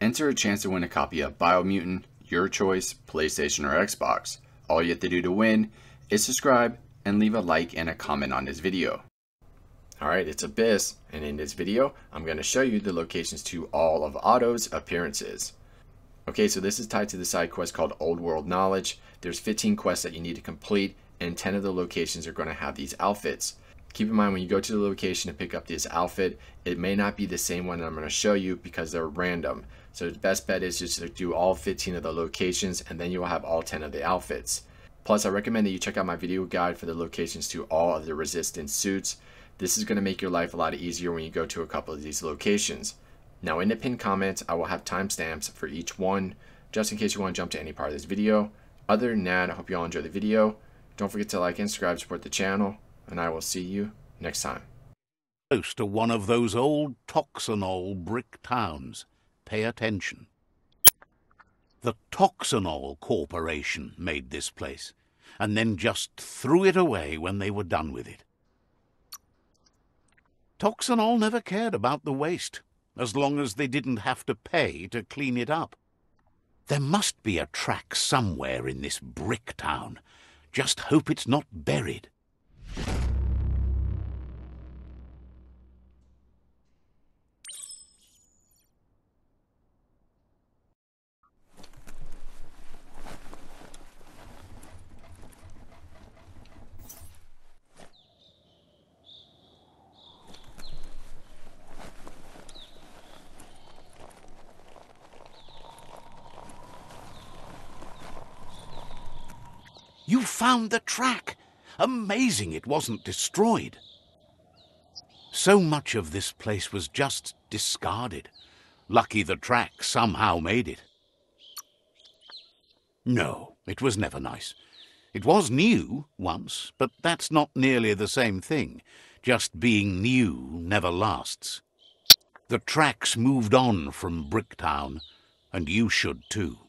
Enter a chance to win a copy of Biomutant, your choice, PlayStation or Xbox. All you have to do to win is subscribe and leave a like and a comment on this video. Alright, it's Abyss, and in this video, I'm going to show you the locations to all of Otto's appearances. Okay, so this is tied to the side quest called Old World Knowledge. There's 15 quests that you need to complete, and 10 of the locations are going to have these outfits. Keep in mind when you go to the location to pick up this outfit, it may not be the same one that I'm going to show you because they're random. So the best bet is just to do all 15 of the locations and then you will have all 10 of the outfits. Plus, I recommend that you check out my video guide for the locations to all of the resistance suits. This is going to make your life a lot easier when you go to a couple of these locations. Now in the pinned comments, I will have timestamps for each one, just in case you want to jump to any part of this video. Other than that, I hope you all enjoy the video. Don't forget to like and subscribe, support the channel, and I will see you next time. Close to one of those old Toxanol brick towns. Pay attention. The Toxanol Corporation made this place, and then just threw it away when they were done with it. Toxanol never cared about the waste, as long as they didn't have to pay to clean it up. There must be a track somewhere in this brick town. Just hope it's not buried. You found the track! Amazing it wasn't destroyed. So much of this place was just discarded. Lucky the track somehow made it. No, it was never nice. It was new once, but that's not nearly the same thing. Just being new never lasts. The tracks moved on from Bricktown, and you should too.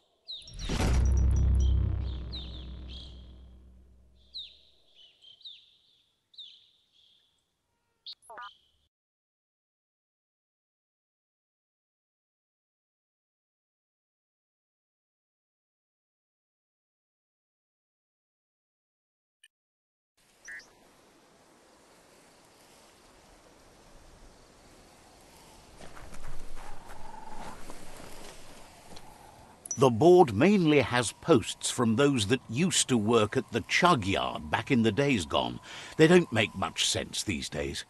The board mainly has posts from those that used to work at the chug yard back in the days gone. They don't make much sense these days.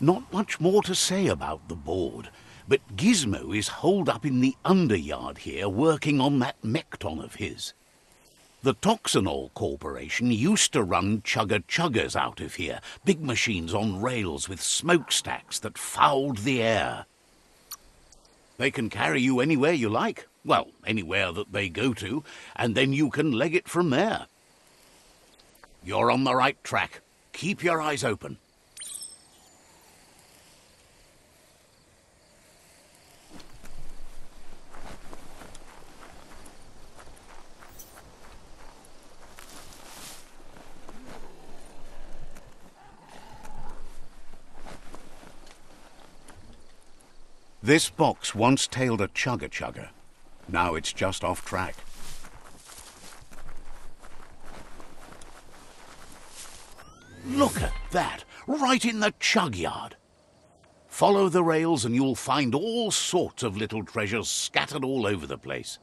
Not much more to say about the board, but Gizmo is holed up in the underyard here working on that Mekton of his. The Toxanol Corporation used to run chugger-chuggers out of here, big machines on rails with smokestacks that fouled the air. They can carry you anywhere you like, well, anywhere that they go to, and then you can leg it from there. You're on the right track. Keep your eyes open. This box once tailed a chugger-chugger. Now it's just off track. Look at that! Right in the chug yard! Follow the rails and you'll find all sorts of little treasures scattered all over the place.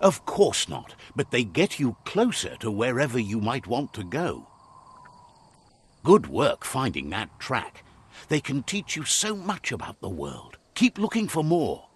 Of course not, but they get you closer to wherever you might want to go. Good work finding that track. They can teach you so much about the world. Keep looking for more.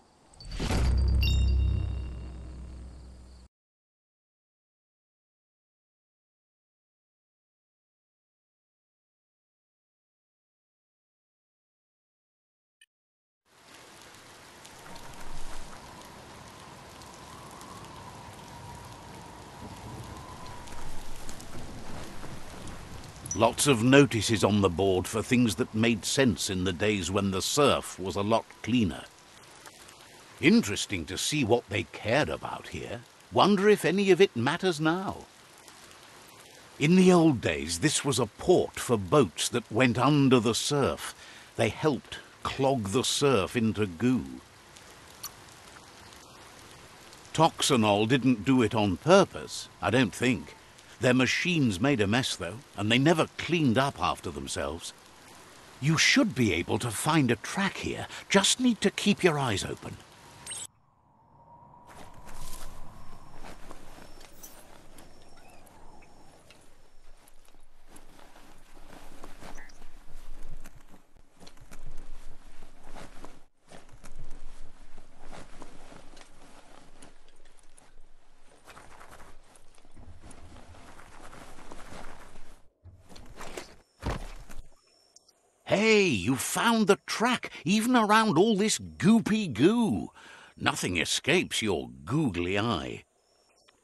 Lots of notices on the board for things that made sense in the days when the surf was a lot cleaner. Interesting to see what they cared about here. Wonder if any of it matters now. In the old days, this was a port for boats that went under the surf. They helped clog the surf into goo. Toxanol didn't do it on purpose, I don't think. Their machines made a mess, though, and they never cleaned up after themselves. You should be able to find a track here, just need to keep your eyes open. Hey, you found the track, even around all this goopy goo. Nothing escapes your googly eye.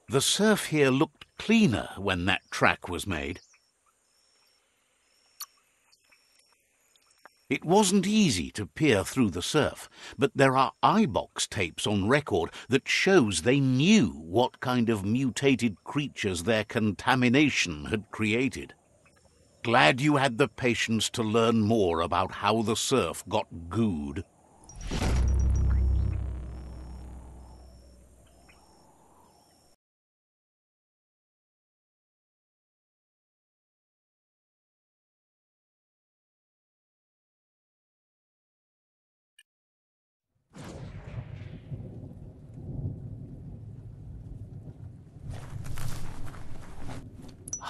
The surf here looked cleaner when that track was made. It wasn't easy to peer through the surf, but there are iBox tapes on record that shows they knew what kind of mutated creatures their contamination had created. Glad you had the patience to learn more about how the surf got gooed.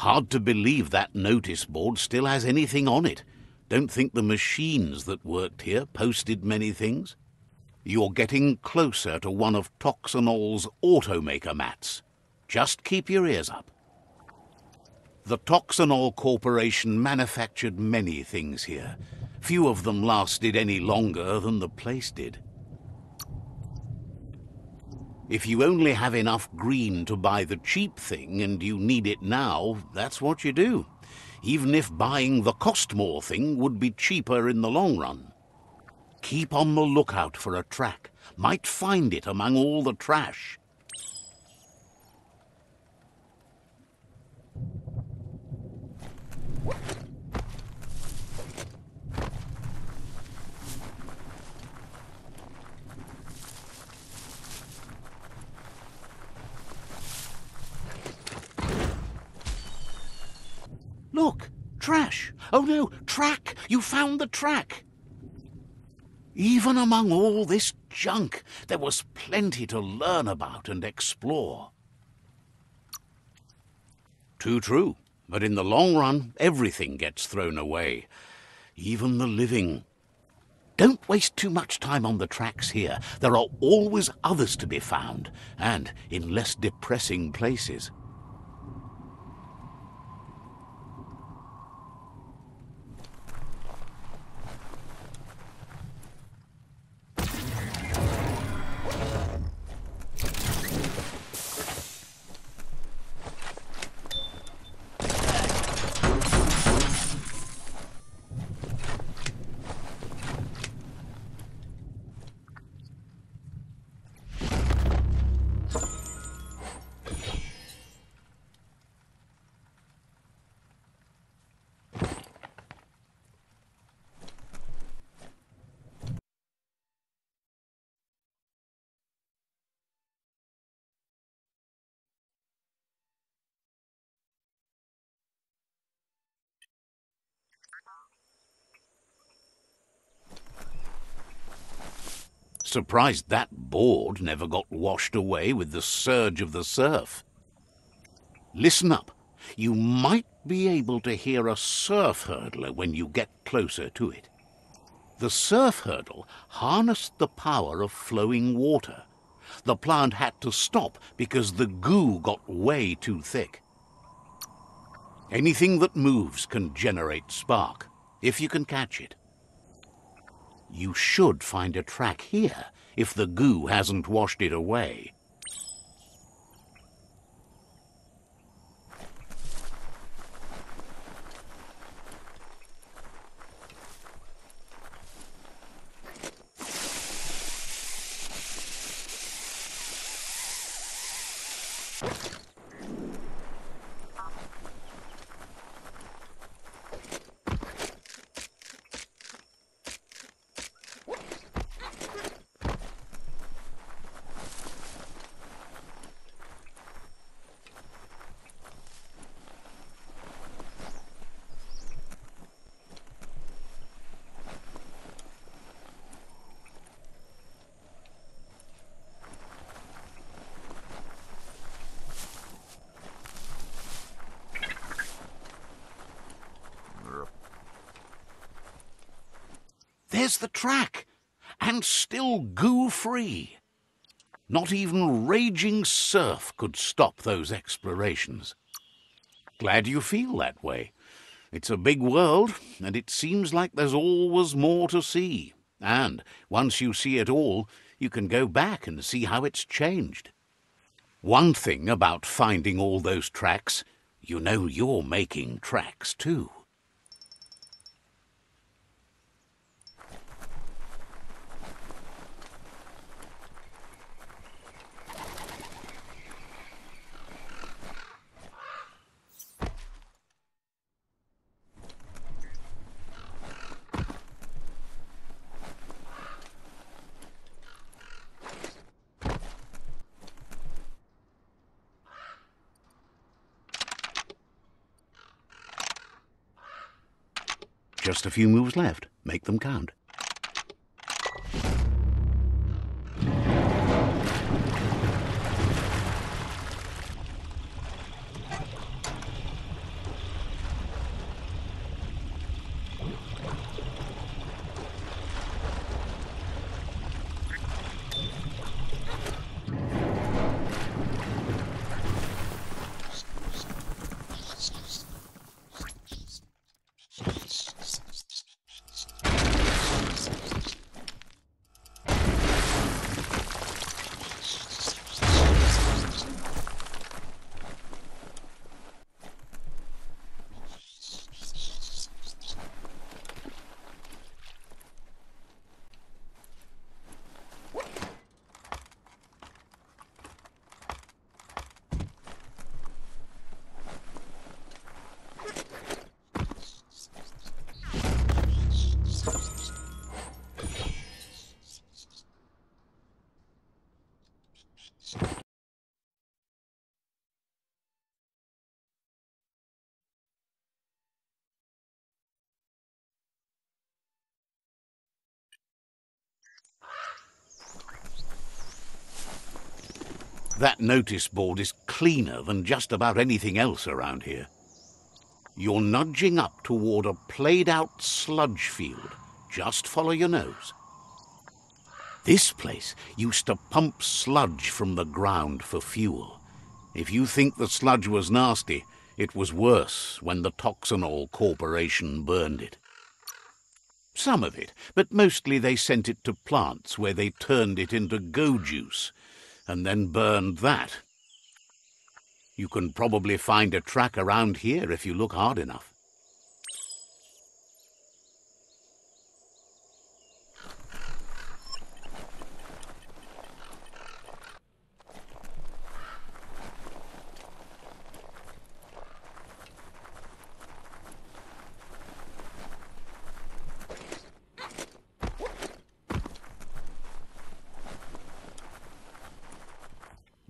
Hard to believe that notice board still has anything on it. Don't think the machines that worked here posted many things. You're getting closer to one of Toxanol's automaker mats. Just keep your ears up. The Toxanol Corporation manufactured many things here. Few of them lasted any longer than the place did. If you only have enough green to buy the cheap thing and you need it now, that's what you do. Even if buying the cost more thing would be cheaper in the long run. Keep on the lookout for a track. Might find it among all the trash. Look! Trash! Oh no! Track! You found the track! Even among all this junk, there was plenty to learn about and explore. Too true, but in the long run, everything gets thrown away. Even the living. Don't waste too much time on the tracks here. There are always others to be found, and in less depressing places. Surprised that board never got washed away with the surge of the surf. Listen up. You might be able to hear a surf hurdler when you get closer to it. The surf hurdle harnessed the power of flowing water. The plant had to stop because the goo got way too thick. Anything that moves can generate spark, if you can catch it. You should find a track here if the goo hasn't washed it away. There's the track, and still goo-free. Not even raging surf could stop those explorations. Glad you feel that way. It's a big world, and it seems like there's always more to see. And once you see it all, you can go back and see how it's changed. One thing about finding all those tracks, you know you're making tracks too. Just a few moves left. Make them count. That notice board is cleaner than just about anything else around here. You're nudging up toward a played-out sludge field. Just follow your nose. This place used to pump sludge from the ground for fuel. If you think the sludge was nasty, it was worse when the Toxanol Corporation burned it. Some of it, but mostly they sent it to plants where they turned it into go juice and then burned that. You can probably find a track around here if you look hard enough.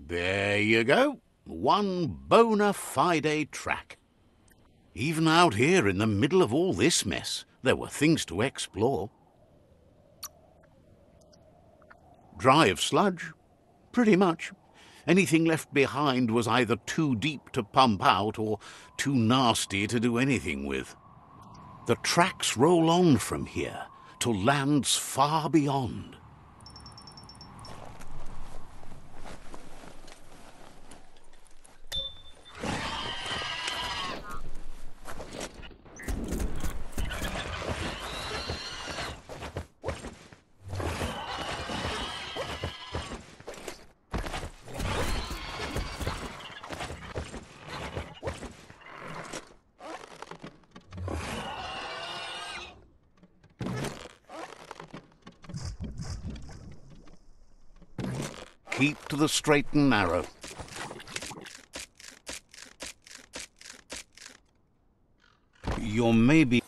There you go. One bona fide track. Even out here in the middle of all this mess, there were things to explore. Dry of sludge? Pretty much. Anything left behind was either too deep to pump out or too nasty to do anything with. The tracks roll on from here to lands far beyond. Keep to the straight and narrow. You're maybe...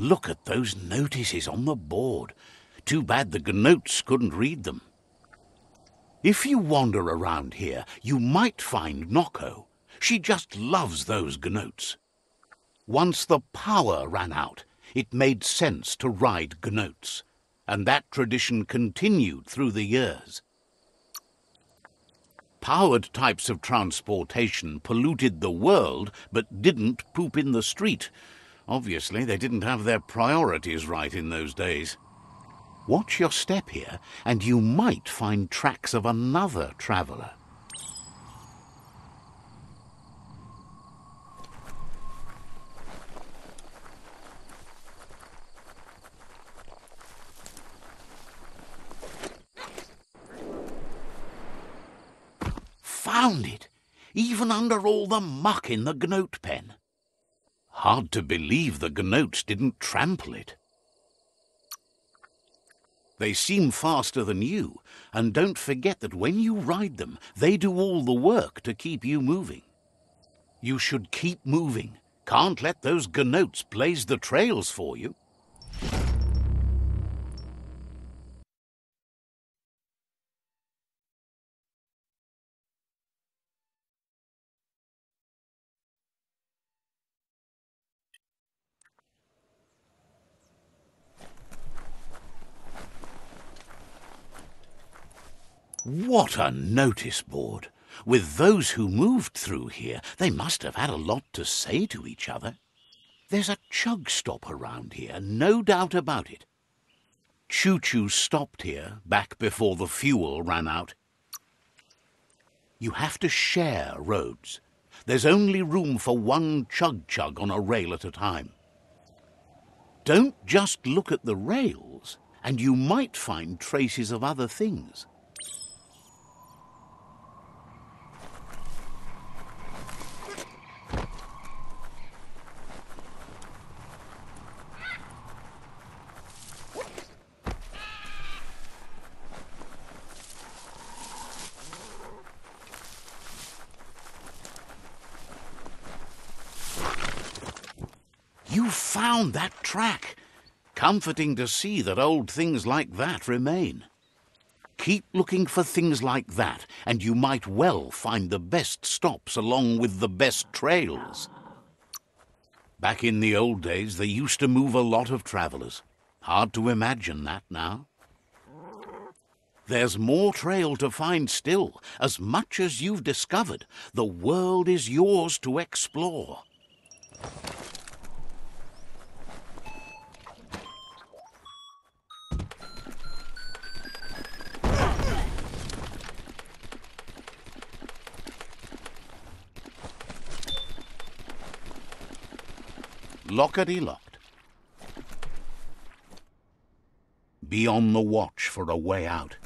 Look at those notices on the board. Too bad the gnoats couldn't read them. If you wander around here, you might find Noko. She just loves those gnoats. Once the power ran out, it made sense to ride gnoats, and that tradition continued through the years. Powered types of transportation polluted the world, but didn't poop in the street. Obviously, they didn't have their priorities right in those days. Watch your step here, and you might find tracks of another traveller. Found it! Even under all the muck in the gnoat pen. Hard to believe the gnoats didn't trample it. They seem faster than you, and don't forget that when you ride them, they do all the work to keep you moving. You should keep moving. Can't let those gnoats blaze the trails for you. What a notice board! With those who moved through here, they must have had a lot to say to each other. There's a chug stop around here, no doubt about it. Choo-choo stopped here back before the fuel ran out. You have to share roads. There's only room for one chug-chug on a rail at a time. Don't just look at the rails, and you might find traces of other things. You found that track. Comforting to see that old things like that remain. Keep looking for things like that, and you might well find the best stops along with the best trails. Back in the old days, they used to move a lot of travellers. Hard to imagine that now. There's more trail to find still. As much as you've discovered, the world is yours to explore. Lockety locked. Be on the watch for a way out.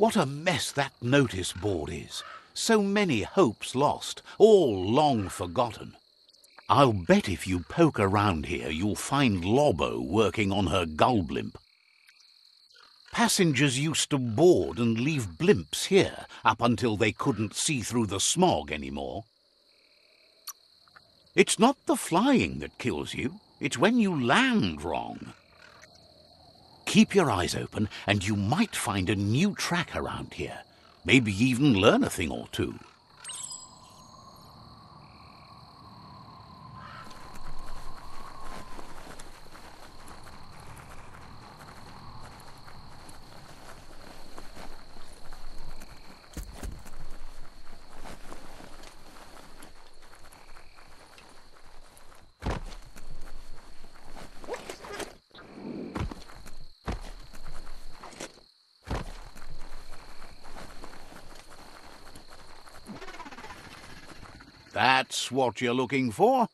What a mess that notice board is. So many hopes lost, all long forgotten. I'll bet if you poke around here, you'll find Lobo working on her gull blimp. Passengers used to board and leave blimps here up until they couldn't see through the smog anymore. It's not the flying that kills you, it's when you land wrong. Keep your eyes open and you might find a new track around here. Maybe even learn a thing or two. That's what you're looking for.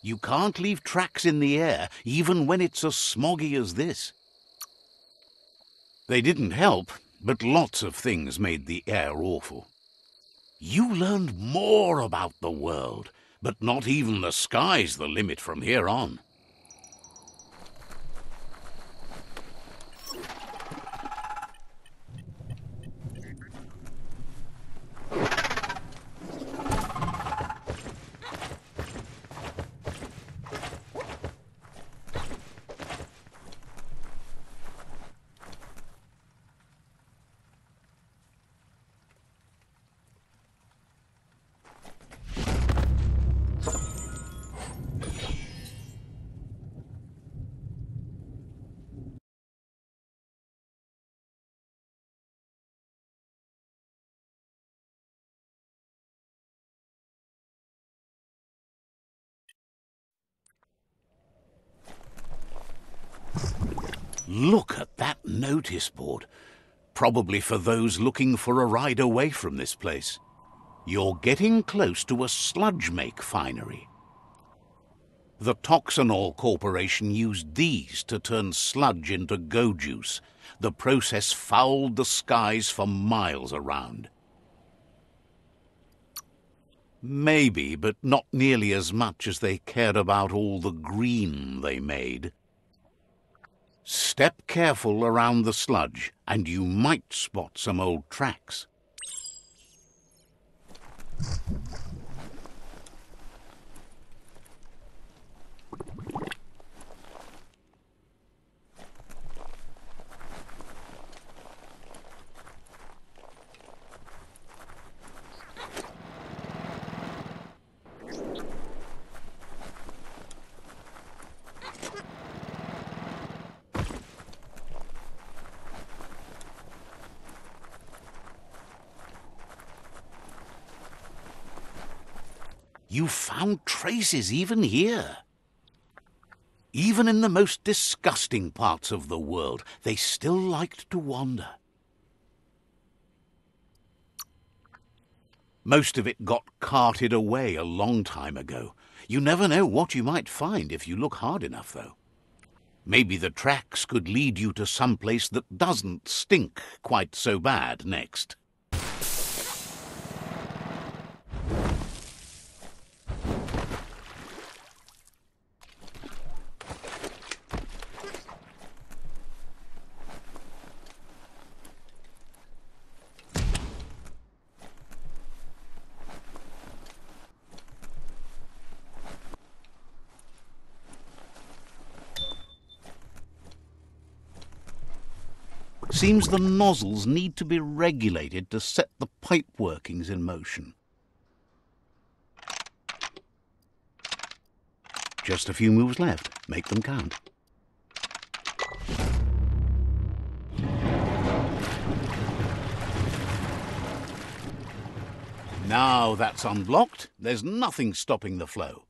You can't leave tracks in the air, even when it's as smoggy as this. They didn't help, but lots of things made the air awful. You learned more about the world, but not even the sky's the limit from here on. Look at that notice board. Probably for those looking for a ride away from this place. You're getting close to a sludge make finery. The Toxanol Corporation used these to turn sludge into go juice. The process fouled the skies for miles around. Maybe, but not nearly as much as they cared about all the green they made. Step careful around the sludge, and you might spot some old tracks. You found traces even here. Even in the most disgusting parts of the world, they still liked to wander. Most of it got carted away a long time ago. You never know what you might find if you look hard enough, though. Maybe the tracks could lead you to some place that doesn't stink quite so bad next. Seems the nozzles need to be regulated to set the pipe workings in motion. Just a few moves left. Make them count. Now that's unblocked, there's nothing stopping the flow.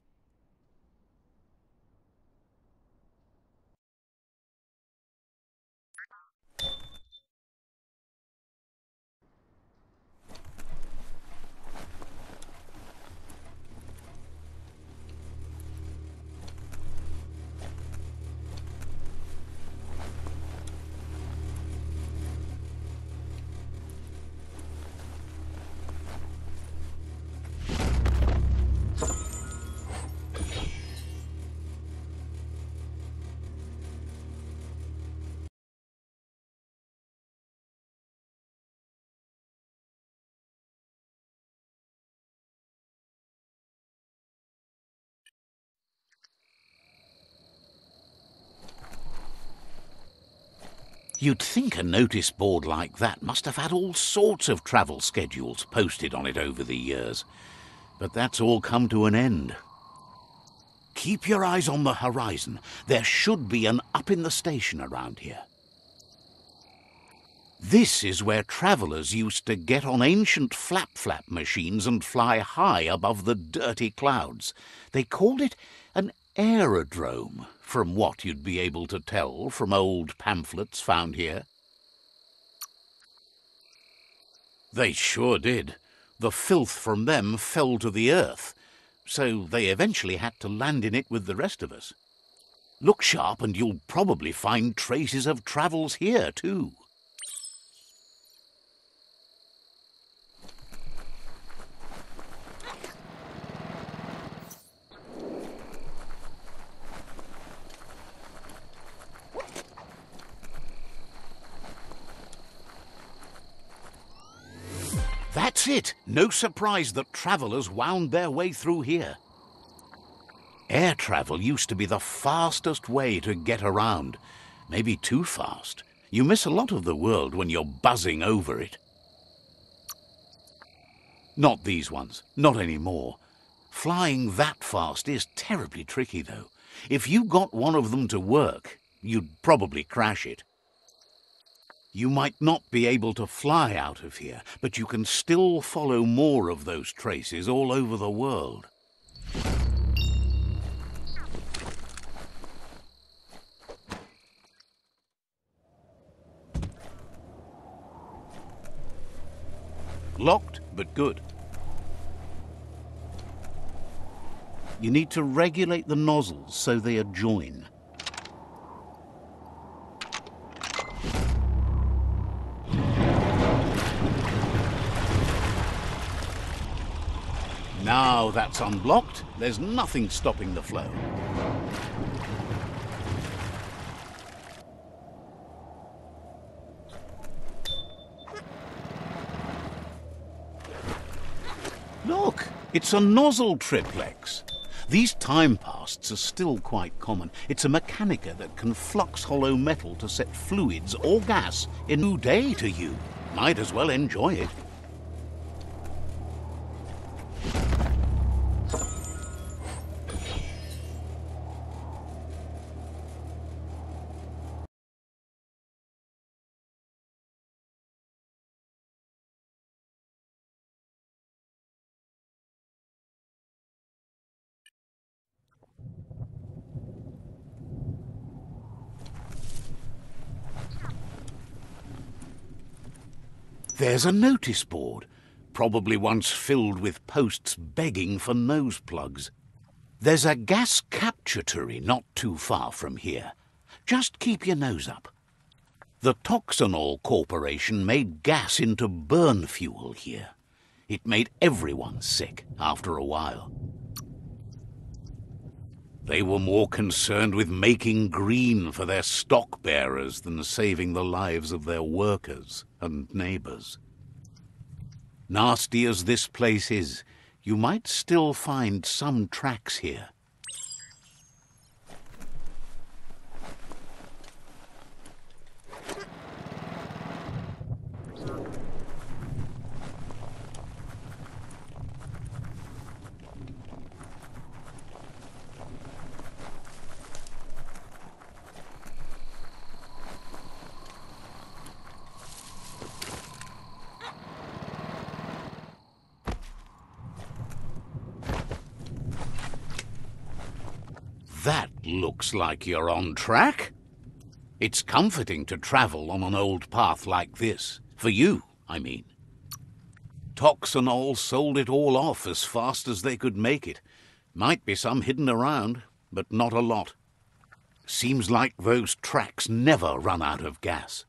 You'd think a notice board like that must have had all sorts of travel schedules posted on it over the years. But that's all come to an end. Keep your eyes on the horizon. There should be an up in the station around here. This is where travellers used to get on ancient flap-flap machines and fly high above the dirty clouds. They called it aerodrome, from what you'd be able to tell from old pamphlets found here. They sure did. The filth from them fell to the earth, so they eventually had to land in it with the rest of us. Look sharp and you'll probably find traces of travels here too. That's it. No surprise that travellers wound their way through here. Air travel used to be the fastest way to get around. Maybe too fast. You miss a lot of the world when you're buzzing over it. Not these ones. Not anymore. Flying that fast is terribly tricky, though. If you got one of them to work, you'd probably crash it. You might not be able to fly out of here, but you can still follow more of those traces all over the world. Locked, but good. You need to regulate the nozzles so they adjoin. Now that's unblocked, there's nothing stopping the flow. Look, it's a nozzle triplex. These time pasts are still quite common. It's a mechanica that can flux hollow metal to set fluids or gas in new day to you. Might as well enjoy it. There's a notice board, probably once filled with posts begging for nose plugs. There's a gas capturatory not too far from here. Just keep your nose up. The Toxanol Corporation made gas into burn fuel here. It made everyone sick after a while. They were more concerned with making green for their stock bearers than saving the lives of their workers and neighbors. Nasty as this place is, you might still find some tracks here. That like you're on track. It's comforting to travel on an old path like this. For you, I mean. Toxanol sold it all off as fast as they could make it. Might be some hidden around, but not a lot. Seems like those tracks never run out of gas.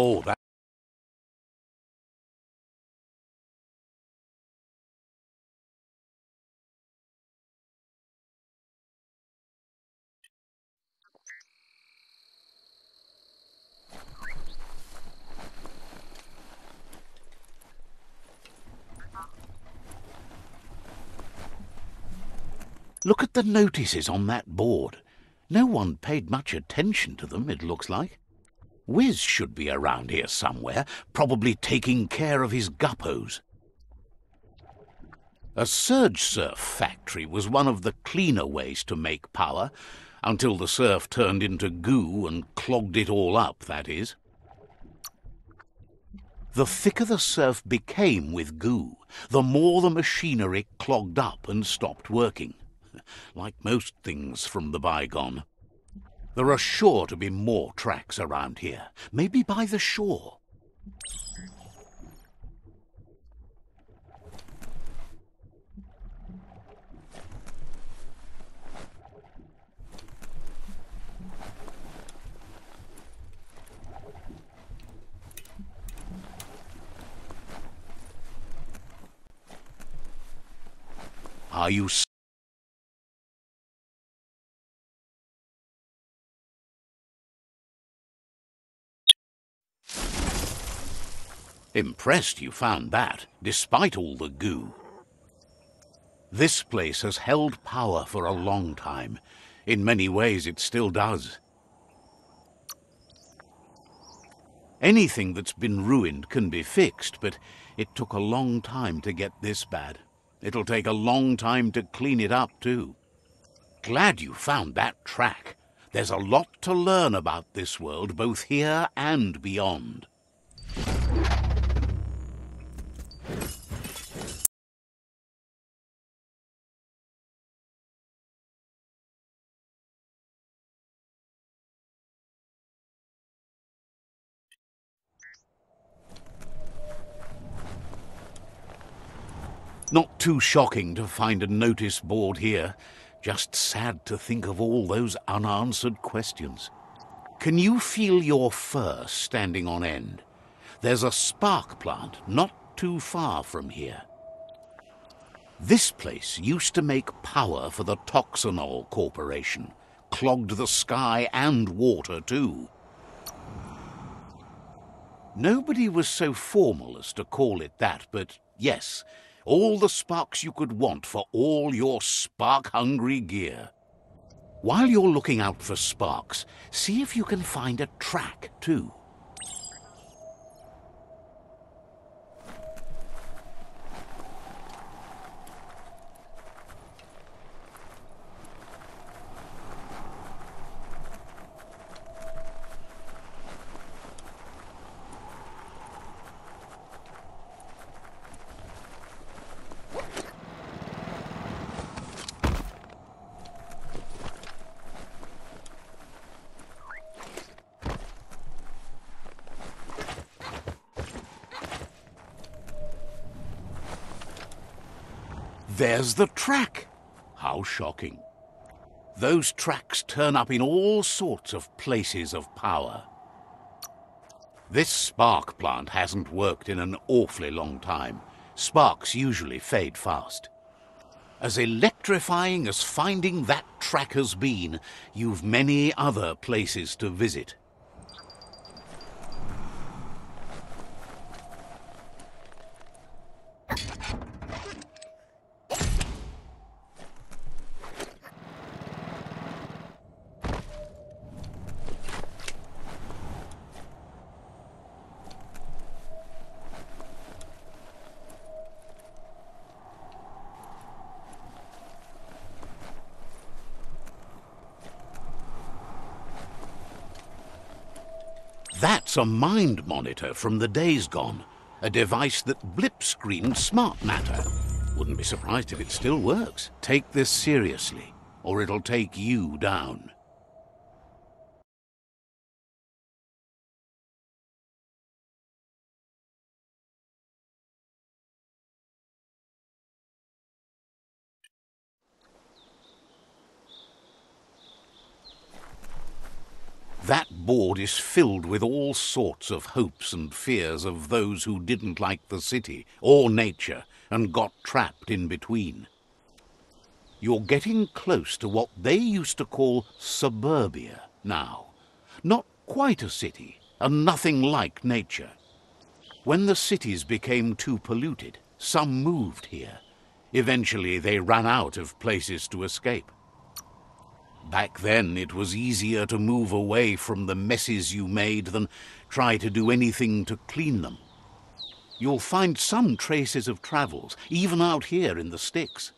Oh. Look at the notices on that board. No one paid much attention to them, it looks like. Wiz should be around here somewhere, probably taking care of his guppos. A surge surf factory was one of the cleaner ways to make power, until the surf turned into goo and clogged it all up, that is. The thicker the surf became with goo, the more the machinery clogged up and stopped working like most things from the bygone. There are sure to be more tracks around here, maybe by the shore. Are you Impressed you found that, despite all the goo. This place has held power for a long time. In many ways it still does. Anything that's been ruined can be fixed, but it took a long time to get this bad. It'll take a long time to clean it up, too. Glad you found that track. There's a lot to learn about this world, both here and beyond. Not too shocking to find a notice board here. Just sad to think of all those unanswered questions. Can you feel your fur standing on end? There's a spark plant not too far from here. This place used to make power for the Toxanol Corporation. Clogged the sky and water, too. Nobody was so formal as to call it that, but yes, all the sparks you could want for all your spark-hungry gear. While you're looking out for sparks, see if you can find a track, too. There's the track. How shocking. Those tracks turn up in all sorts of places of power. This spark plant hasn't worked in an awfully long time. Sparks usually fade fast. As electrifying as finding that track has been, you've many other places to visit. That's a mind monitor from the days gone. A device that blip screened smart matter. Wouldn't be surprised if it still works. Take this seriously, or it'll take you down. Is filled with all sorts of hopes and fears of those who didn't like the city or nature and got trapped in between. You're getting close to what they used to call suburbia now. Not quite a city, and nothing like nature. When the cities became too polluted, some moved here. Eventually they ran out of places to escape. Back then, it was easier to move away from the messes you made than try to do anything to clean them. You'll find some traces of travels, even out here in the sticks.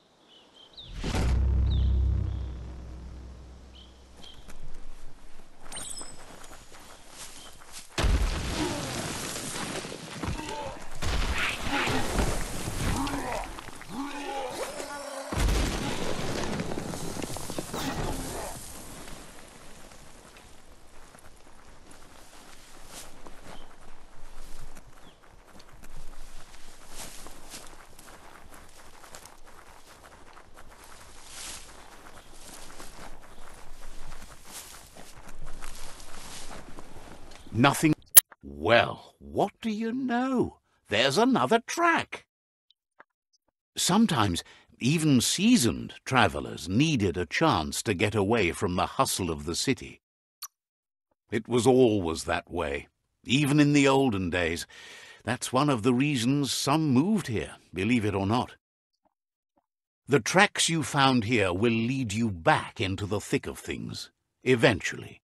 Nothing. Well, what do you know? There's another track. Sometimes even seasoned travellers needed a chance to get away from the hustle of the city. It was always that way, even in the olden days. That's one of the reasons some moved here, believe it or not. The tracks you found here will lead you back into the thick of things, eventually.